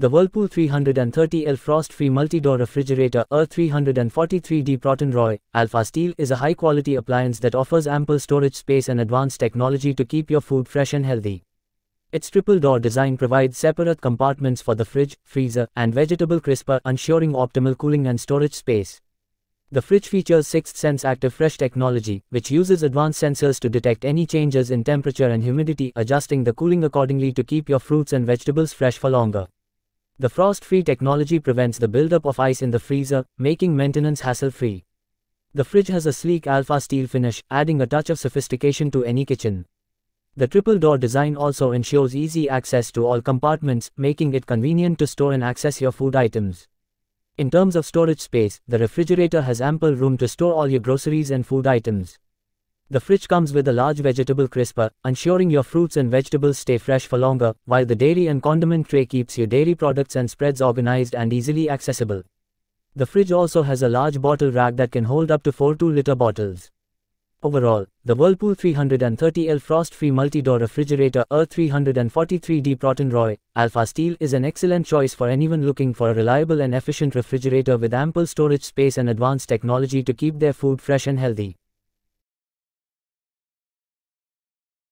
The Whirlpool 330L Frost-Free Multi-Door Refrigerator R343D Protton Roy Alpha Steel is a high-quality appliance that offers ample storage space and advanced technology to keep your food fresh and healthy. Its triple-door design provides separate compartments for the fridge, freezer, and vegetable crisper, ensuring optimal cooling and storage space. The fridge features 6th Sense Active Fresh technology, which uses advanced sensors to detect any changes in temperature and humidity, adjusting the cooling accordingly to keep your fruits and vegetables fresh for longer. The frost-free technology prevents the buildup of ice in the freezer, making maintenance hassle-free. The fridge has a sleek alpha steel finish, adding a touch of sophistication to any kitchen. The triple-door design also ensures easy access to all compartments, making it convenient to store and access your food items. In terms of storage space, the refrigerator has ample room to store all your groceries and food items. The fridge comes with a large vegetable crisper, ensuring your fruits and vegetables stay fresh for longer, while the dairy and condiment tray keeps your dairy products and spreads organized and easily accessible. The fridge also has a large bottle rack that can hold up to 4 2-liter bottles. Overall, the Whirlpool 330L Frost-Free Multi-Door Refrigerator R343D Protton Roy Alpha Steel is an excellent choice for anyone looking for a reliable and efficient refrigerator with ample storage space and advanced technology to keep their food fresh and healthy.